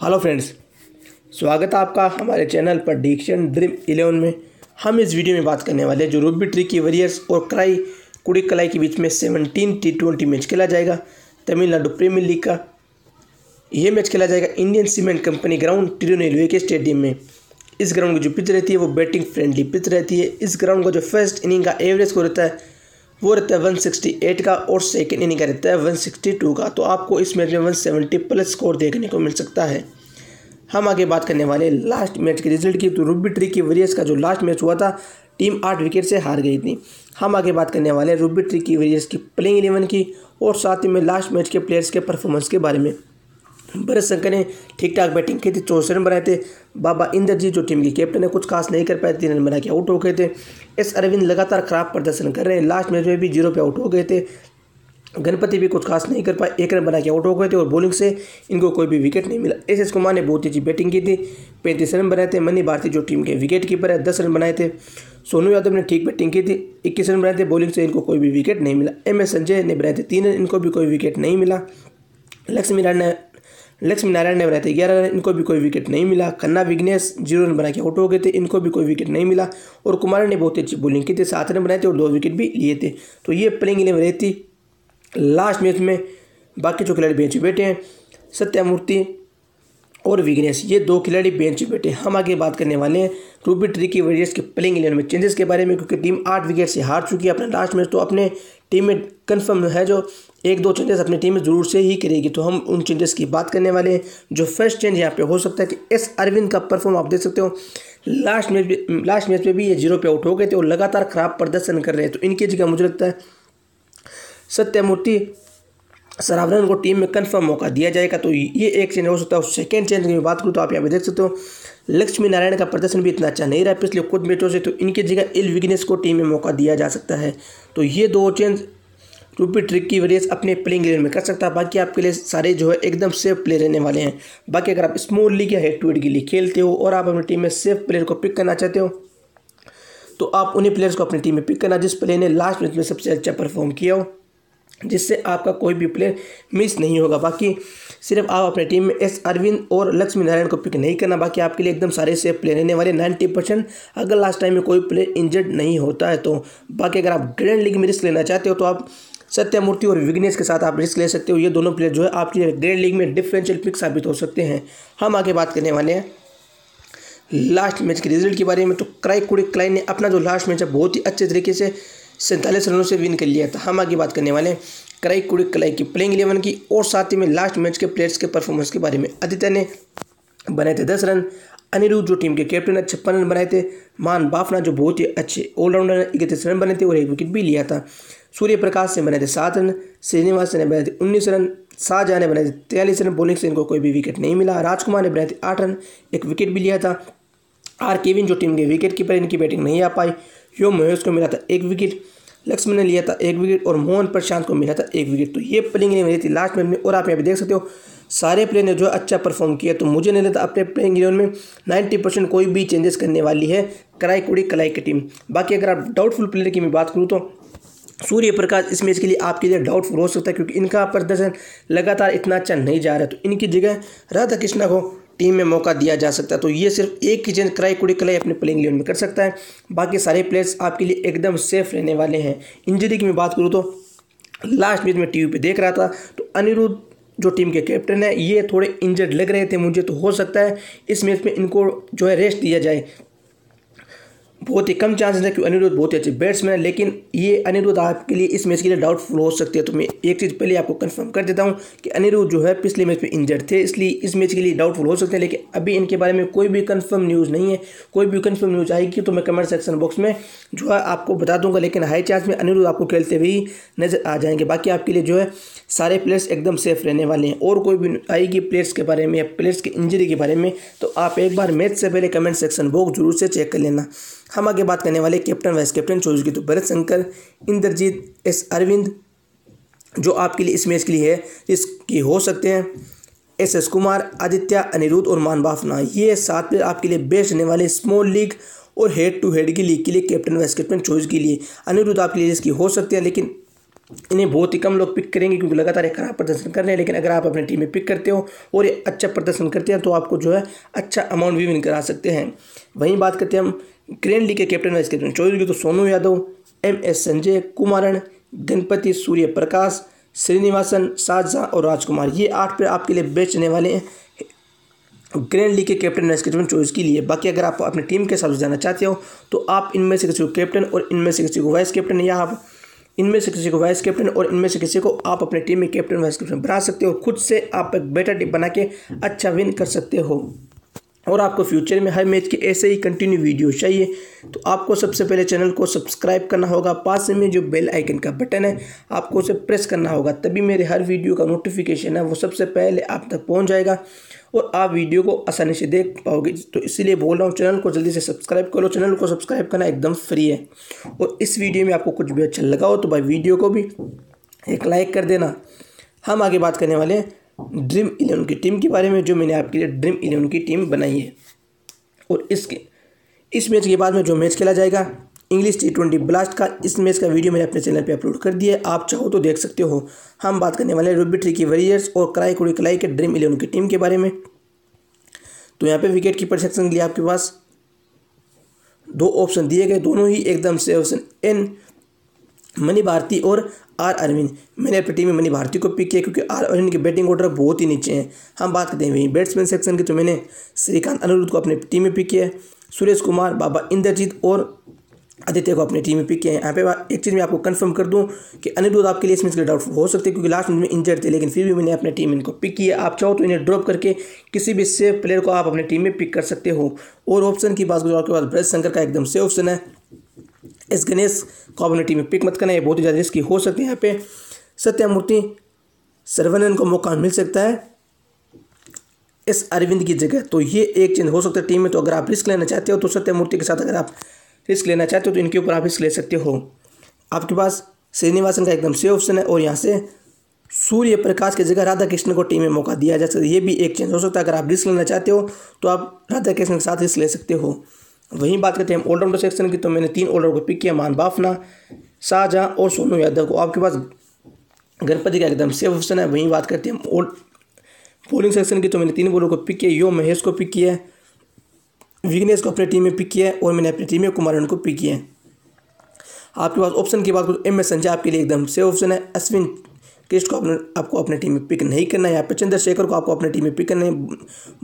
Hello friends, स्वागत है आपका हमारे चैनल पर डिक्शन ड्रीम इलेवन में। हम इस वीडियो में बात करने वाले हैं जो रूबी ट्री की वरियर्स और क्राई कुड़ी कलाई के बीच में सेवनटीन टी ट्वेंटी मैच खेला जाएगा, तमिलनाडु प्रीमियर लीग का। ये मैच खेला जाएगा Indian cement company ground Tirunelveli के स्टेडियम में। इस ग्राउंड की जो पिच रहती है, वो बैटिंग फ्रेंडली पिच रहती है। इस ग्राउंड का जो फ़र्स्ट इनिंग का एवरेज स्कोर रहता है वो रहता है वन सिक्सटी एट का और सेकेंड इनिंग का रहता है वन सिक्सटी टू का। तो आपको इस मैच में वन सेवेंटी प्लस स्कोर देखने को मिल सकता है। हम आगे बात करने वाले लास्ट मैच के रिज़ल्ट की। तो रूबी ट्री की वरियर्स का जो लास्ट मैच हुआ था टीम आठ विकेट से हार गई थी। हम आगे बात करने वाले रूबी ट्री की वरियर्स की प्लेइंग इलेवन की और साथ ही में लास्ट मैच के प्लेयर्स के परफॉर्मेंस के बारे में। भरत शंकर ने ठीक ठाक बैटिंग की थी चौसठ रन बनाए थे। बाबा इंद्रजीत, जो टीम के कैप्टन है, कुछ खास नहीं कर पाए, तीन रन बना के आउट हो गए थे। एस अरविंद लगातार खराब प्रदर्शन कर रहे हैं। लास्ट मैच में भी ज़ीरो पे आउट हो गए थे। गणपति भी कुछ खास नहीं कर पाए, एक रन बना के आउट हो गए थे और बॉलिंग से इनको कोई भी विकेट नहीं मिला। एस एस कुमार ने बहुत अच्छी बैटिंग की थी। पैंतीस रन बनाए थे। मनी भारती, जो टीम के विकेट कीपर है, दस रन बनाए थे। सोनू यादव ने ठीक बैटिंग की थी। इक्कीस रन बनाए थे बॉलिंग से इनको कोई भी विकेट नहीं मिला। एम एस संजय ने बनाए थे, तीन रन, इनको भी कोई विकेट नहीं मिला। लक्ष्मी नारायण लक्ष्मी नारायण ने बनाए थे ग्यारह रन इनको भी कोई विकेट नहीं मिला। खन्ना विघ्नेश ज़ीरो रन बना के आउट हो गए थे, इनको भी कोई विकेट नहीं मिला। और कुमार ने बहुत अच्छी बॉलिंग की थी, सात रन बनाए थे और दो विकेट भी लिए थे। तो ये प्लेइंग इलेवन रहती लास्ट मैच में बाकी जो खिलाड़ी बेंच बैठे हैं, सत्यामूर्ति और विग्नेश ये दो खिलाड़ी बेंच पर बैठे हम आगे बात करने वाले हैं। रूबी ट्री की वरियर्स के प्लेइंग इलेवन में चेंजेस के बारे में, क्योंकि टीम आठ विकेट से हार चुकी है अपना लास्ट मैच तो अपने टीम में कन्फर्म है जो एक दो चेंजेस अपनी टीम में ज़रूर से ही करेगी। तो हम उन चेंजेस की बात करने वाले हैं, जो फ़र्स्ट चेंज यहाँ पे हो सकता है कि एस अरविंद का परफॉर्म आप देख सकते हो। लास्ट मैच लास्ट मैच में भी ये ज़ीरो पे आउट हो गए थे और लगातार खराब प्रदर्शन कर रहे हैं। तो इनकी जगह मुझे लगता है सत्यमूर्ति सरावरन को टीम में कन्फर्म मौका दिया जाएगा। तो ये एक चेंज हो सकता है। सेकेंड चेंज की बात करूँ तो आप यहाँ पे देख सकते हो, लक्ष्मी नारायण का प्रदर्शन भी इतना अच्छा नहीं रहा। पिछले कुछ मैचों से तो इनकी जगह इल विग्नेस को टीम में मौका दिया जा सकता है। तो ये दो चेंज रूपी ट्रिक की वजह से अपने प्लेइंग इलेवन में कर सकता है। बाकी आपके लिए सारे जो है एकदम सेफ़ प्लेयर रहने वाले हैं। बाकी अगर आप स्मॉल लीग या हेड टू हेड के लिए खेलते हो और आप अपनी टीम में सेफ़ प्लेयर को पिक करना चाहते हो तो आप उन्हीं प्लेयर्स को अपनी टीम में पिक करना। जिस प्लेयर ने लास्ट मैच में सबसे अच्छा परफॉर्म किया हो जिससे आपका कोई भी प्लेयर मिस नहीं होगा। बाकी सिर्फ़ आप अपने टीम में एस अरविंद और लक्ष्मी नारायण को पिक नहीं करना। बाकी आपके लिए एकदम सारे सेफ़ प्लेयर रहने वाले। नाइन्टी परसेंट अगर लास्ट टाइम में कोई प्लेयर इंजर्ड नहीं होता है तो बाकी अगर आप ग्रैंड लीग में रिस्क लेना चाहते हो तो आप सत्यमूर्ति और विग्नेश के साथ आप रिस्क ले सकते हो। ये दोनों प्लेयर जो है आपकी ग्रैंड लीग में डिफरेंशियल पिक साबित हो सकते हैं। हम आगे बात करने वाले हैं लास्ट मैच के रिज़ल्ट के बारे में। तो क्राई कुड़ी क्लाई ने अपना जो लास्ट मैच है, बहुत ही अच्छे तरीके से सैंतालीस रनों से विन कर लिया था। हम आगे बात करने वाले हैं कराई कुड़ी कलाई की प्लेइंग इलेवन की और साथ ही में लास्ट मैच के प्लेयर्स के परफॉर्मेंस के बारे में। आदित्य ने बनाए थे दस रन। अनिरुद्ध, जो टीम के कैप्टन है, छप्पन रन बनाए थे। मान बाफना, जो बहुत ही अच्छे ऑलराउंडर ने इकतीस रन बने थे और एक विकेट भी लिया था। सूर्य प्रकाश ने बनाए थे सात रन। श्रीनिवास ने बनाए थे उन्नीस रन। शाहजहाँ ने बनाए थे तैंतालीस रन। बॉलिंग से इनको कोई भी विकेट नहीं मिला। राजकुमार ने बनाए थे आठ रन। एक विकेट भी लिया था। आर केविन, जो टीम के विकेट कीपर इनकी बैटिंग नहीं आ पाई। यो महेश को मिला था एक विकेट लक्ष्मण ने लिया था एक विकेट और मोहन प्रशांत को मिला था एक विकेट तो ये प्लेइंग इलेवन थी लास्ट मैच में और आप यहाँ पे देख सकते हो, सारे प्लेयर ने जो अच्छा परफॉर्म किया। तो मुझे नहीं लगता अपने प्लेइंग इलेवन में नाइन्टी परसेंट कोई भी चेंजेस करने वाली है कराई कुड़ी, कलाई की टीम बाकी अगर आप डाउटफुल प्लेयर की मैं बात करूँ तो सूर्य प्रकाश इस मैच के लिए आपके लिए डाउटफुल हो सकता है, क्योंकि इनका प्रदर्शन लगातार इतना अच्छा नहीं जा रहा है। तो इनकी जगह राधा कृष्णा को टीम में मौका दिया जा सकता है। तो ये सिर्फ़ एक ही चेंज क्राई कुड़ी कलाई अपने प्लेइंग इलेवन में कर सकता है। बाकी सारे प्लेयर्स आपके लिए एकदम सेफ़ रहने वाले हैं। इंजरी की मैं बात करूँ तो लास्ट मैच में टीवी पे देख रहा था। तो अनिरुद्ध जो टीम के कैप्टन है, ये थोड़े इंजर्ड लग रहे थे मुझे तो हो सकता है इस मैच में इनको जो है रेस्ट दिया जाए। बहुत ही कम चांसेस है कि अनिरुद्ध बहुत ही अच्छे बैट्समैन है, लेकिन ये अनिरुद्ध आपके लिए इस मैच के लिए डाउटफुल हो सकती है। तो मैं एक चीज़ पहले आपको कंफर्म कर देता हूँ कि अनिरुद्ध जो है पिछले मैच में इंजर्ड थे, इसलिए इस मैच के लिए डाउटफुल हो सकते हैं, लेकिन अभी इनके बारे में कोई भी कन्फर्म न्यूज़ नहीं है। कोई भी कन्फर्म न्यूज़ आएगी तो मैं कमेंट सेक्शन बॉक्स में जो है आपको बता दूँगा, लेकिन हाई चांस में अनिरुद्ध आपको खेलते हुए नज़र आ जाएँगे। बाकी आपके लिए जो है सारे प्लेयर्स एकदम सेफ़ रहने वाले हैं। और कोई भी आएगी प्लेयर्स के बारे में या प्लेयर्स की इंजरी के बारे में तो आप एक बार मैच से पहले कमेंट सेक्शन बॉक्स ज़रूर से चेक कर लेना। हम आगे बात करने वाले कैप्टन वाइस कैप्टन चोज की। तो भरत शंकर, इंद्रजीत एस अरविंद, जो आपके लिए इस मैच के लिए है, जिसकी हो सकते हैं, एस एस कुमार, आदित्य, अनिरुद्ध और मान बाफना। ये सात प्लेयर आपके लिए बेस्ट रहने वाले स्मॉल लीग और हेड टू हेड की लीग के लिए कैप्टन वाइस कैप्टन चॉइस के लिए। अनिरुद्ध आपके लिए इसकी हो सकते हैं, लेकिन इन्हें बहुत ही कम लोग पिक करेंगे क्योंकि लगातार ये खराब प्रदर्शन कर रहे हैं, लेकिन अगर आप अपने टीम में पिक करते हो और ये अच्छा प्रदर्शन करते हैं तो आपको जो है अच्छा अमाउंट भी विन करा सकते हैं। वहीं बात करते हैं हम ग्रैंड लीग के कैप्टन वाइस कैप्टन चौधरी की तो सोनू यादव एम एस संजय कुमारन, गणपति सूर्य प्रकाश श्रीनिवासन शाहजहाँ और राजकुमार, ये आठ प्लेयर आपके लिए बेचने वाले हैं ग्रैंड लीग के कैप्टन वाइस कैप्टन चॉइस के लिए। बाकी अगर आप अपनी टीम के साथ जाना चाहते हो तो आप इनमें से किसी को कैप्टन और इनमें से किसी को वाइस कैप्टन या आप इनमें से किसी को वाइस कैप्टन और इनमें से किसी को आप अपने टीम में कैप्टन वाइस कैप्टन बना सकते हो, खुद से आप एक बेटर टीम बना के अच्छा विन कर सकते हो। और आपको फ्यूचर में हर मैच के ऐसे ही कंटिन्यू वीडियो चाहिए तो आपको सबसे पहले चैनल को सब्सक्राइब करना होगा। पास में जो बेल आइकन का बटन है, आपको उसे प्रेस करना होगा, तभी मेरे हर वीडियो का नोटिफिकेशन है, वो सबसे पहले आप तक पहुँच जाएगा। और आप वीडियो को आसानी से देख पाओगे। तो इसीलिए बोल रहा हूँ, चैनल को जल्दी से सब्सक्राइब करो। चैनल को सब्सक्राइब करना एकदम फ्री है। और इस वीडियो में आपको कुछ भी अच्छा लगा हो तो भाई वीडियो को भी एक लाइक कर देना। हम आगे बात करने वाले हैं ड्रीम इलेवन की टीम के बारे में, जो मैंने आपके लिए ड्रीम इलेवन की टीम बनाई है। और इसके, इस मैच के बाद में जो मैच खेला जाएगा इंग्लिश टी ट्वेंटी ब्लास्ट का। इस मैच का वीडियो मैंने अपने चैनल पे अपलोड कर दिया है। आप चाहो तो देख सकते हो। हम बात करने वाले रूबी ट्री की वरियर्स और कराई कुड़ी कलाई के ड्रीम इलेवन की टीम के बारे में। तो यहाँ पे विकेट कीपर सेक्शन लिए आपके पास दो ऑप्शन दिए गए। दोनों ही एकदम से ऑप्शन एन मनी भारती और आर अरविंद मैंने अपनी टीम में मनी भारती को पिक किया क्योंकि आर अरविंद के बैटिंग ऑर्डर बहुत ही नीचे हैं। हम बात करते हैं वहीं बैट्समैन सेक्शन की। तो मैंने श्रीकांत अनिरुद्ध को अपनी टीम में पिक किया है। सुरेश कुमार, बाबा इंद्रजीत और आदित्य को अपनी टीम में पिक किया है। यहाँ पे एक चीज़ मैं आपको कंफर्म कर दूँ कि अनिरुद्ध आपके लिए इसमें डाउटफुल हो सकते हैं, क्योंकि लास्ट मिनट में इंजर्ड थे, लेकिन फिर भी मैंने अपनी टीम इनको पिक किया। आप चाहो तो इन्हें ड्रॉप करके किसी भी सेफ़ प्लेयर को आप अपनी टीम में पिक कर सकते हो। और ऑप्शन की बात करो, आपके पास ब्रज शंकर का एकदम सेफ़ ऑप्शन है। एस गणेश को अपनी टीम में पिक मत करना है बहुत ही ज़्यादा रिस्की हो सकती है यहाँ पे। सत्यामूर्ति सर्वनन को मौका मिल सकता है। इस अरविंद की जगह तो ये एक चेंज हो सकता है टीम में तो अगर आप रिस्क लेना चाहते हो तो सत्यामूर्ति के साथ अगर आप रिस्क लेना चाहते हो तो इनके ऊपर आप रिस्क ले सकते हो। आपके पास श्रीनिवासन का एकदम सेफ़ ऑप्शन है और यहाँ से सूर्य प्रकाश की जगह राधा कृष्ण को टीम में मौका दिया जा सकता है। ये भी एक चेंज हो सकता है। अगर आप रिस्क लेना चाहते हो तो आप राधा कृष्ण के साथ रिस्क ले सकते हो। वहीं बात करते हैं ऑलराउंडर सेक्शन की। तो मैंने तीन ऑलराउंडर को पिक किया, मान बाफना, शाहजहाँ और सोनू यादव को। आपके पास गणपति का एकदम सेफ़ ऑप्शन है। वहीं बात करते हैं बॉलिंग सेक्शन की। तो मैंने तीन बॉलर को पिक किया, यो महेश को पिक किया विग्नेश को अपनी टीम में पिक किया है और मैंने अपनी टीम में कुमारन को पिक किया है। आपके पास ऑप्शन की बात करूँ एम एस संजय आपके लिए एकदम सेफ़ ऑप्शन है। अश्विन कृष्ण को अपने आपको अपने टीम में पिक नहीं करना है। यहाँ पे चंद्रशेखर को आपको अपने टीम में पिक करना है।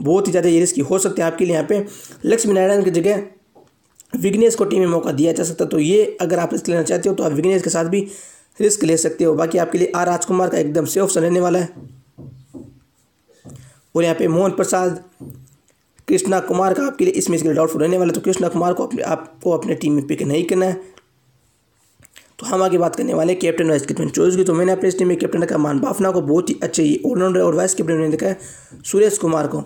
बहुत ही ज़्यादा ये रिस्की हो सकते हैं आपके लिए यहाँ पे। लक्ष्मी नारायण की जगह विग्नेश को टीम में मौका दिया जा सकता है। तो ये अगर आप रिस्क लेना चाहते हो तो आप विग्नेश के साथ भी रिस्क ले सकते हो। बाकी आपके लिए आर राजकुमार का एकदम सेफ़ ऑप्शन रहने वाला है। और यहाँ पे मोहन प्रसाद कृष्णा कुमार का आपके लिए इस मैच के लिए डाउटफुल रहने वाला तो कृष्णा कुमार को अपने आपको अपने टीम में पिक नहीं करना है। तो हम आगे बात करने वाले कैप्टन वाइस कैप्टन चोइस की। तो मैंने अपने टीम में कैप्टन रखा। मान बाफना को बहुत ही अच्छे ऑलराउंडर और वाइस कैप्टन ने देखा है। सुरेश कुमार को।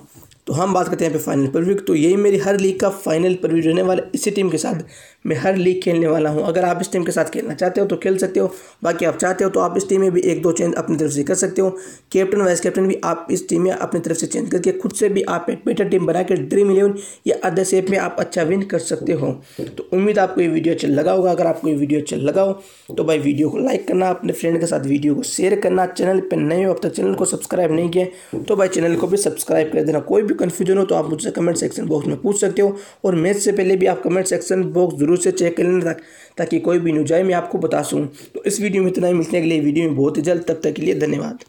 तो हम बात करते हैं यहाँ पे फाइनल परव्यू तो यही मेरी हर लीग का फाइनल परव्यू रहने वाला, इसी टीम के साथ मैं हर लीग खेलने वाला हूँ। अगर आप इस टीम के साथ खेलना चाहते हो तो खेल सकते हो, बाकी आप चाहते हो तो आप इस टीम में भी एक दो चेंज अपनी तरफ़ से कर सकते हो। कैप्टन वाइस कैप्टन भी आप इस टीम में अपनी तरफ़ से चेंज करके खुद से भी आप एक बेटर टीम बना के ड्रीम इलेवन या अदर सेप में आप अच्छा विन कर सकते हो। तो उम्मीद आपको ये वीडियो अच्छा लगा होगा। अगर आपको ये वीडियो अच्छा लगा हो तो भाई वीडियो को लाइक करना, अपने फ्रेंड के साथ वीडियो को शेयर करना। चैनल पर नए हो, अब तक चैनल को सब्सक्राइब नहीं किया तो भाई चैनल को भी सब्सक्राइब कर देना। कोई भी कन्फ्यूज़न हो तो आप मुझसे कमेंट सेक्शन बॉक्स में पूछ सकते हो और मैच से पहले भी आप कमेंट सेक्शन बॉक्स ज़रूर से चेक कर लेना ताकि कोई भी न्यूज़ आए, मैं आपको बता सकूँ। तो इस वीडियो में इतना ही। मिलने के लिए वीडियो में बहुत ही जल्द। तब तक के लिए धन्यवाद।